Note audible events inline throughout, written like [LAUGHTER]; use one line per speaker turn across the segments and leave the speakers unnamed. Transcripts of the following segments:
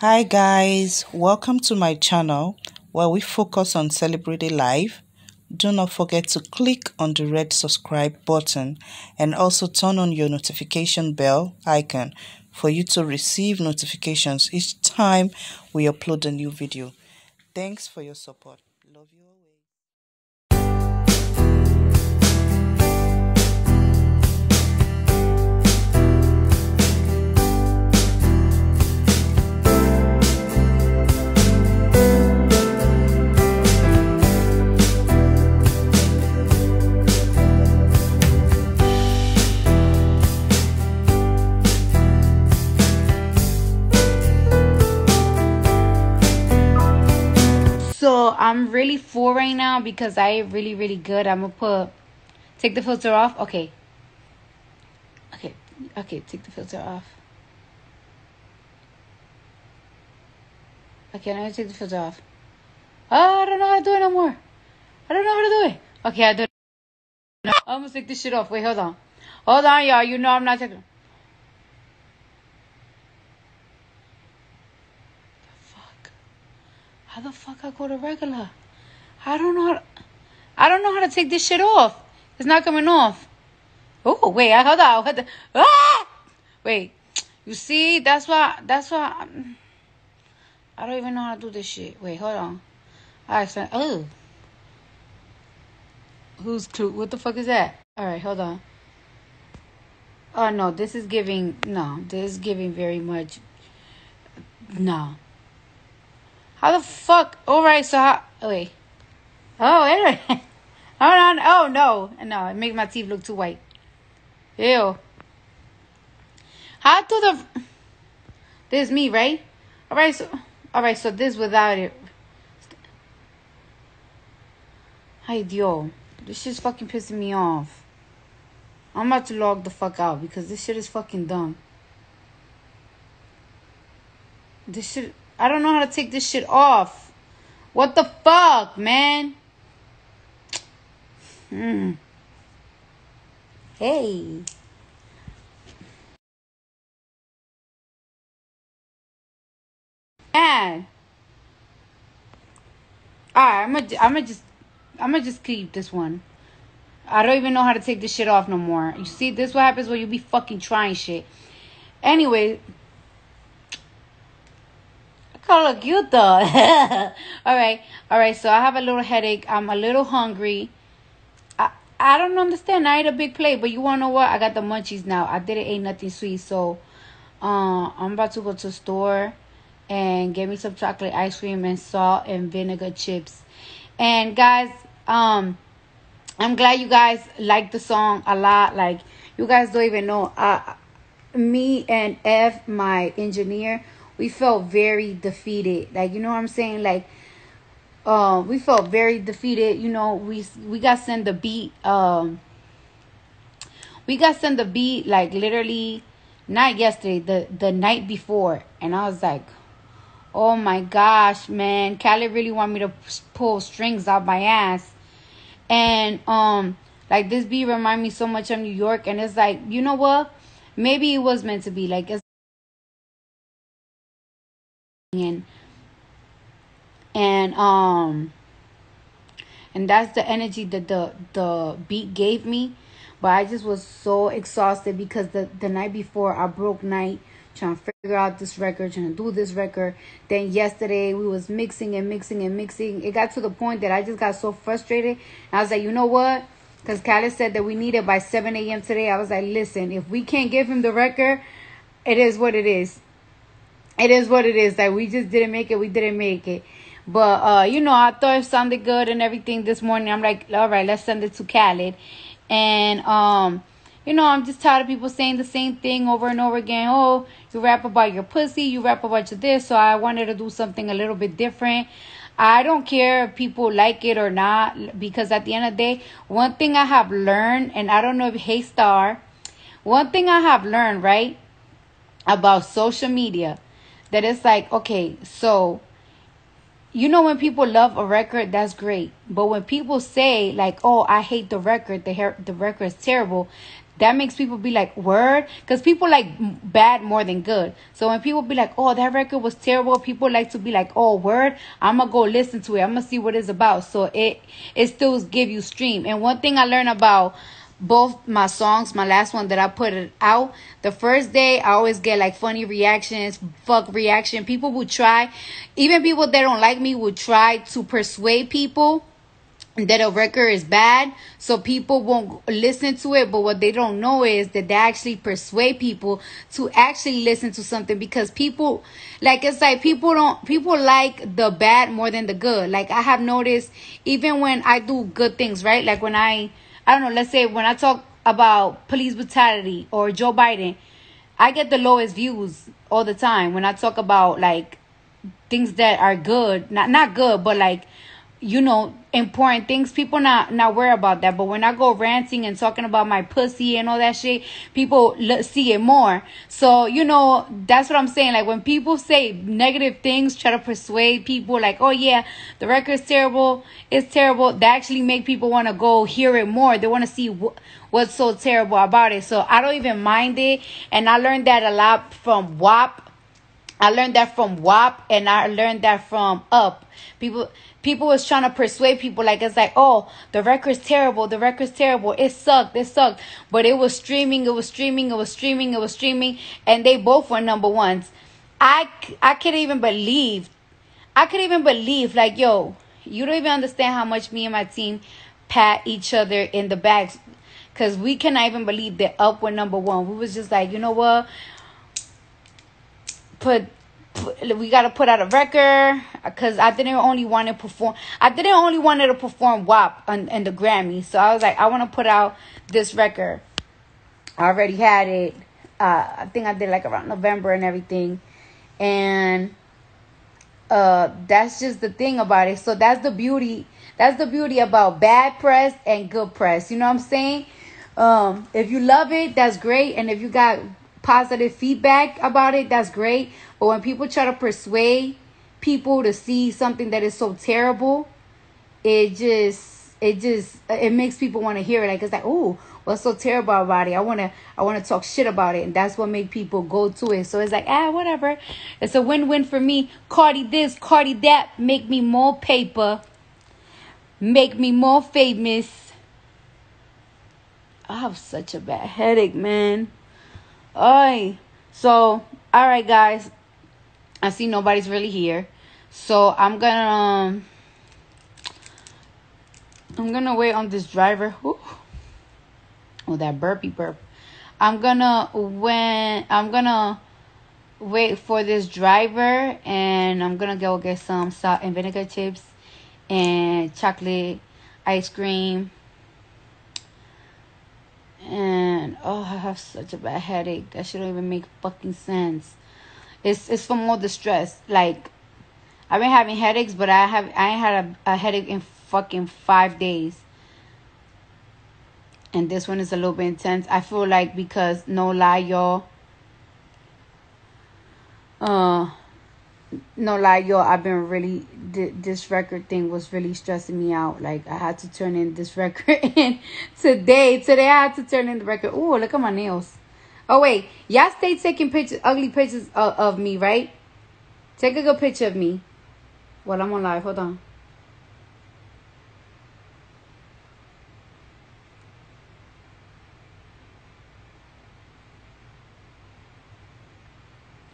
Hi guys, welcome to my channel where we focus on celebrity life. Do not forget to click on the red subscribe button and also turn on your notification bell icon for you to receive notifications each time we upload a new video. Thanks for your support.
So I'm really full right now because I ate really, really good. I'm gonna put take the filter off. Okay. Okay. Okay, take the filter off. Okay, now take the filter off. Oh, I don't know how to do it no more. I don't know how to do it. Okay, I do it. I'm gonna take this shit off. Wait, hold on. Hold on, y'all. You know I'm not taking. Fuck. How the fuck I go to regular? I don't know how to, I don't know how to take this shit off. It's not coming off. Oh wait, I hold on. What the, ah! Wait. You see, that's why that's why I'm, I don't even know how to do this shit. Wait, hold on. I accident oh. Who's clue? What the fuck is that? Alright, hold on. Oh no, this is giving no, this is giving very much no. How the fuck? All right, so how? oh, Wait. Oh, anyway. [LAUGHS] Hold on. Oh no, no, it makes my teeth look too white. Ew. How do the? This is me, right? All right, so all right, so this without it. Hey, yo, this shit's fucking pissing me off. I'm about to log the fuck out because this shit is fucking dumb. This shit. I don't know how to take this shit off. What the fuck, man? Hmm. Hey. Man. Alright, I'm gonna, I'm gonna just, I'm gonna just keep this one. I don't even know how to take this shit off no more. You see, this what happens when you be fucking trying shit. Anyway, Call look cute though. all right, all right. So I have a little headache. I'm a little hungry. I I don't understand. I ate a big plate, but you wanna know what? I got the munchies now. I didn't eat nothing sweet, so uh, I'm about to go to the store and get me some chocolate ice cream and salt and vinegar chips. And guys, um, I'm glad you guys like the song a lot. Like you guys don't even know. Uh, me and F, my engineer we felt very defeated. Like you know what I'm saying? Like uh, we felt very defeated. You know, we we got sent the beat. Um, we got sent the beat like literally not yesterday, the the night before, and I was like, oh my gosh, man, Cali really want me to pull strings out my ass, and um, like this beat remind me so much of New York, and it's like, you know what? Maybe it was meant to be like it's and and um and that's the energy that the the beat gave me. But i just was so exhausted because the the night before i broke night trying to figure out this record trying to do this record. Then yesterday we was mixing and mixing and mixing. It got to the point that i just got so frustrated. I was like you know what? Because Callie said that we need it by 7 a.m. today. I was like, listen, if we can't give him the record, it is what it is it is what it is. Like we just didn't make it. We didn't make it. But uh, you know, I thought it sounded good and everything this morning. I'm like, all right, let's send it to Khaled. And um, you know, I'm just tired of people saying the same thing over and over again. Oh, you rap about your pussy, you rap about your this. So I wanted to do something a little bit different. I don't care if people like it or not, because at the end of the day, one thing I have learned, and I don't know if Hey Star, one thing I have learned, right, about social media that it's like, okay, so you know when people love a record, that's great. But when people say like, "Oh, I hate the record. The hair, the record is terrible," that makes people be like word? Because people like bad more than good. So when people be like oh that record was terrible people like to be like oh word? I'm gonna go listen to it. I'm gonna see what it's about. So it it still give you stream. And one thing i learned about both my songs, my last one that I put it out, the first day I always get like funny reactions, fuck reaction. People would try, even people that don't like me would try to persuade people that a record is bad so people won't listen to it. But what they don't know is that they actually persuade people to actually listen to something because people like it's like people don't people like the bad more than the good. Like i have noticed even when i do good things right? Like when i I don't know, let's say when I talk about police brutality or Joe Biden, I get the lowest views all the time. When I talk about like things that are good, not not good, but like you know important things. People not not worry about that. But when i go ranting and talking about my pussy and all that shit people see it more. So you know that's what i'm saying. Like when people say negative things try to persuade people like oh yeah the record's terrible it's terrible they actually make people want to go hear it more. They want to see wh- what's so terrible about it. So i don't even mind it. And i learned that a lot from WAP I learned that from WAP and I learned that from Up. People people was trying to persuade people like it's like oh the record's terrible the record's terrible it sucked it sucked. But it was streaming it was streaming it was streaming it was streaming and they both were number ones. I i couldn't even believe i couldn't even believe like yo you don't even understand how much me and my team pat each other in the backs. Because we cannot even believe that up were number one. We was just like you know what put we got to put out a record because I didn't only want to perform. I didn't only wanted to perform WAP in the Grammy. So I was like, I want to put out this record. I already had it. Uh, I think I did like around November and everything, and uh, that's just the thing about it. So that's the beauty. That's the beauty about bad press and good press. You know what I'm saying? Um, if you love it, that's great, and if you got positive feedback about it, that's great. But when people try to persuade people to see something that is so terrible, it just it just it makes people want to hear it. Like it's like, oh, what's so terrible about it? I wanna I wanna talk shit about it, and that's what make people go to it. So it's like, ah, whatever. It's a win-win for me. Cardi this, Cardi that, make me more paper, make me more famous. I have such a bad headache, man. Ay. So, all right, guys. I see nobody's really here. So I'm gonna um, I'm gonna wait on this driver. Ooh. Oh, that burpy burp. I'm gonna when I'm gonna wait for this driver and I'm gonna go get some salt and vinegar chips and chocolate ice cream. And oh, I have such a bad headache. That shouldn't even make fucking sense. It's it's from all the stress. Like I've been having headaches, but I have I ain't had a, a headache in fucking five days. And this one is a little bit intense. I feel like because no lie, y'all. Uh, no lie, y'all. I've been really this record thing was really stressing me out. Like I had to turn in this [LAUGHS] record in today. Today I had to turn in the record. Oh, look at my nails. Oh wait, y'all stay taking pictures, ugly pictures of, of me, right? Take a good picture of me. While I'm on live. Hold on.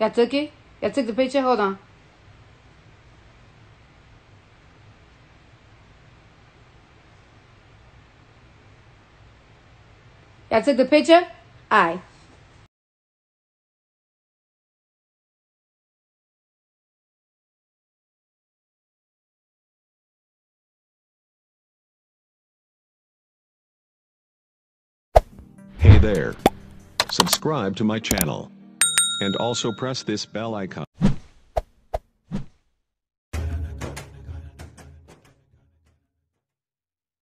Y'all took it? Y'all took the picture? Hold on. Y'all took the picture? Aye.
Hey there. Subscribe to my channel. And also press this bell icon.